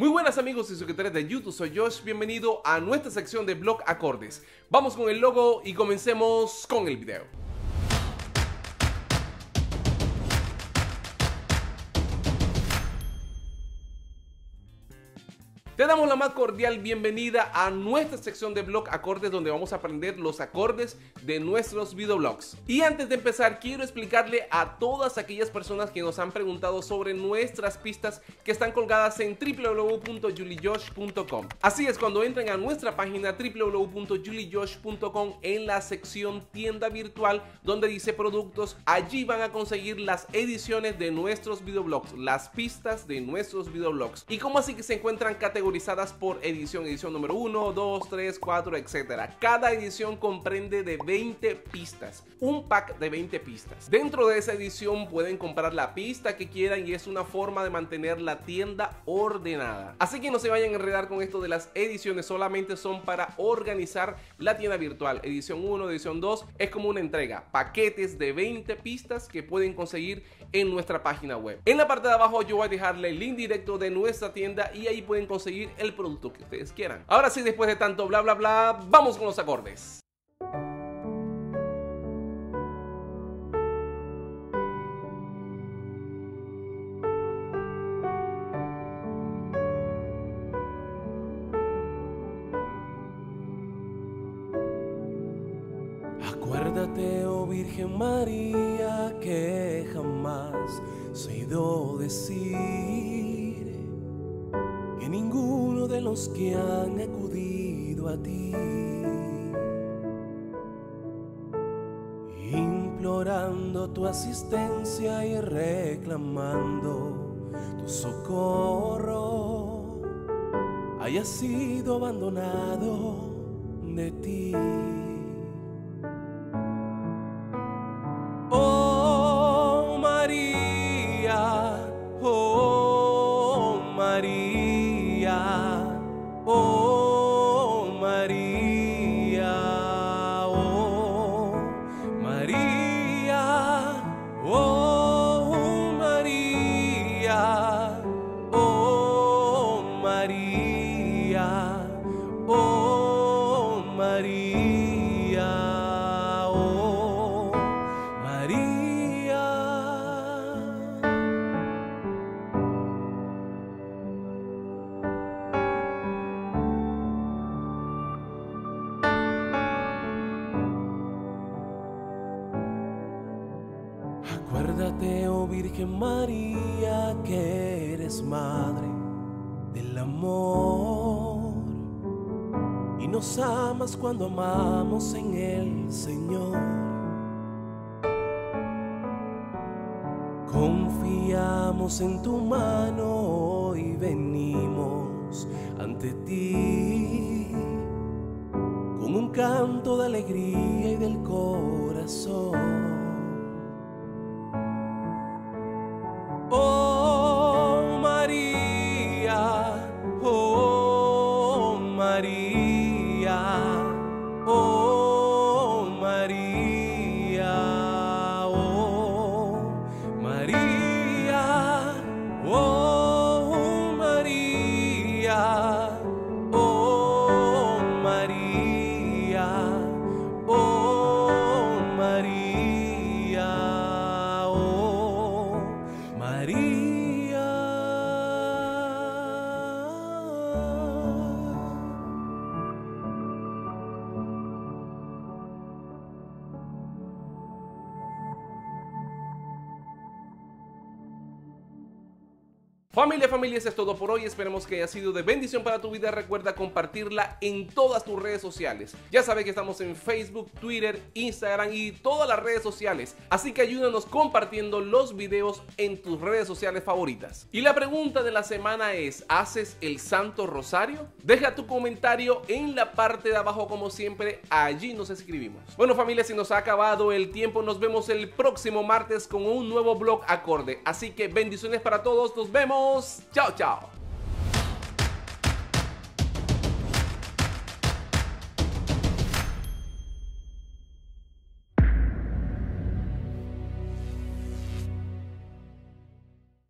Muy buenas amigos y suscriptores de YouTube, soy Josh, bienvenido a nuestra sección de blog acordes. Vamos con el logo y comencemos con el video. Te damos la más cordial bienvenida a nuestra sección de blog acordes donde vamos a aprender los acordes de nuestros videoblogs. Y antes de empezar quiero explicarle a todas aquellas personas que nos han preguntado sobre nuestras pistas que están colgadas en www.juliejosh.com. Así es, cuando entren a nuestra página www.juliejosh.com en la sección tienda virtual donde dice productos, allí van a conseguir las ediciones de nuestros videoblogs, las pistas de nuestros videoblogs. Y como así que se encuentran categorizadas por edición, edición número 1, 2, 3, 4, etcétera. Cada edición comprende de 20 pistas, un pack de 20 pistas. Dentro de esa edición pueden comprar la pista que quieran y es una forma de mantener la tienda ordenada. Así que no se vayan a enredar con esto de las ediciones, solamente son para organizar la tienda virtual. Edición 1, edición 2 es como una entrega, paquetes de 20 pistas que pueden conseguir en nuestra página web. En la parte de abajo yo voy a dejarle el link directo de nuestra tienda y ahí pueden conseguir el producto que ustedes quieran. Ahora sí, después de tanto bla bla bla, vamos con los acordes. Acuérdate, oh Virgen María, que jamás se ido que ninguno los que han acudido a ti, implorando tu asistencia y reclamando tu socorro, haya sido abandonado de ti. Virgen María, que eres madre del amor y nos amas cuando amamos en el Señor. Confiamos en tu mano y venimos ante ti con un canto de alegría y del corazón. Familia, familia, eso es todo por hoy. Esperemos que haya sido de bendición para tu vida. Recuerda compartirla en todas tus redes sociales. Ya sabes que estamos en Facebook, Twitter, Instagram y todas las redes sociales. Así que ayúdanos compartiendo los videos en tus redes sociales favoritas. Y la pregunta de la semana es, ¿haces el Santo Rosario? Deja tu comentario en la parte de abajo como siempre. Allí nos escribimos. Bueno familia, si nos ha acabado el tiempo, nos vemos el próximo martes con un nuevo blog acorde. Así que bendiciones para todos. Nos vemos. 教教